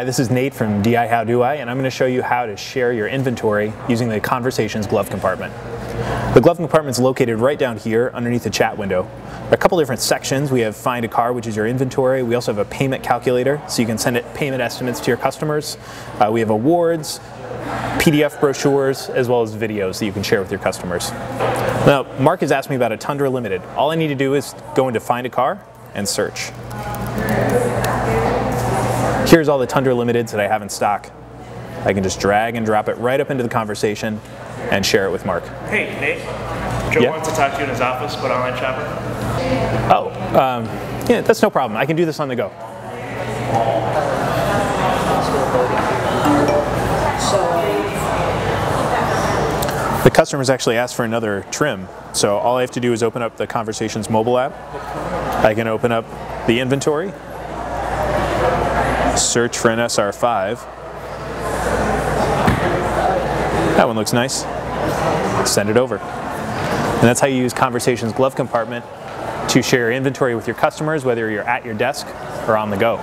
Hi, this is Nate from DI How Do I, and I'm going to show you how to share your inventory using the Conversations glove compartment. The glove compartment is located right down here underneath the chat window. There are a couple different sections. We have Find a Car, which is your inventory. We also have a payment calculator, so you can send it payment estimates to your customers. Uh, we have awards, PDF brochures, as well as videos that you can share with your customers. Now, Mark has asked me about a Tundra Limited. All I need to do is go into Find a Car and search. Here's all the Tundra Limiteds that I have in stock. I can just drag and drop it right up into the conversation and share it with Mark. Hey, Nate. Joe Yeah? wants to talk to you in his office about online shopping. Oh, um, yeah, that's no problem. I can do this on the go. The customers actually asked for another trim, so all I have to do is open up the Conversations mobile app. I can open up the inventory, search for an SR5. That one looks nice. Send it over. And that's how you use Conversations glove compartment to share inventory with your customers, whether you're at your desk or on the go.